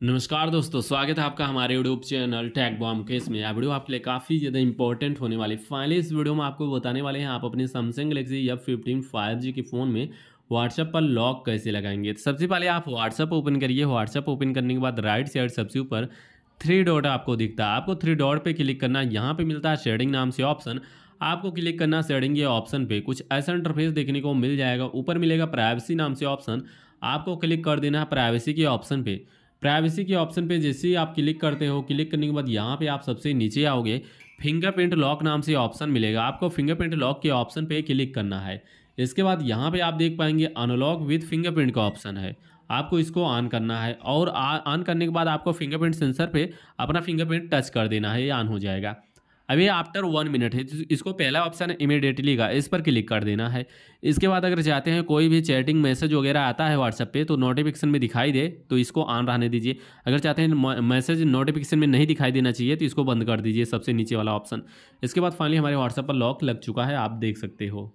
नमस्कार दोस्तों, स्वागत है आपका हमारे यूट्यूब चैनल टैग बॉम केस में यह वीडियो आपके लिए काफ़ी ज़्यादा इंपॉर्टेंट होने वाली फाइनली इस वीडियो में आपको बताने वाले हैं, आप अपने Samsung Galaxy F fifteen five G के फ़ोन में व्हाट्सएप पर लॉक कैसे लगाएँगे? तो सबसे पहले आप व्हाट्सएप ओपन करिए। व्हाट्सएप ओपन करने के बाद राइट साइड सबसे ऊपर थ्री डॉट आपको दिखता है। आपको थ्री डॉट पर क्लिक करना, यहाँ पर मिलता है शेडिंग नाम से ऑप्शन आपको क्लिक करना शेडिंग ये ऑप्शन पे। कुछ ऐसा इंटरफेस देखने को मिल जाएगा। ऊपर मिलेगा प्राइवेसी नाम से ऑप्शन आपको क्लिक कर देना है प्राइवेसी के ऑप्शन पे। प्राइवेसी के ऑप्शन पे जैसे ही आप क्लिक करते हो क्लिक करने के बाद यहाँ पे आप सबसे नीचे आओगे फिंगरप्रिंट लॉक नाम से ऑप्शन मिलेगा। आपको फिंगरप्रिंट लॉक के ऑप्शन पे क्लिक करना है। इसके बाद यहाँ पे आप देख पाएँगे अनलॉक विथ फिंगरप्रिंट का ऑप्शन है। आपको इसको ऑन करना है और ऑन करने के बाद आपको फिंगरप्रिंट सेंसर पर अपना फिंगरप्रिंट टच कर देना है। ये ऑन हो जाएगा। अभी आफ्टर वन मिनट है इसको पहला ऑप्शन इमीडिएटली का इस पर क्लिक कर देना है। इसके बाद अगर चाहते हैं कोई भी चैटिंग मैसेज वगैरह आता है व्हाट्सएप पे तो नोटिफिकेशन में दिखाई दे तो इसको ऑन रहने दीजिए। अगर चाहते हैं मैसेज नोटिफिकेशन में नहीं दिखाई देना चाहिए तो इसको बंद कर दीजिए, सबसे नीचे वाला ऑप्शन इसके बाद फाइनली हमारे व्हाट्सएप पर लॉक लग चुका है, आप देख सकते हो।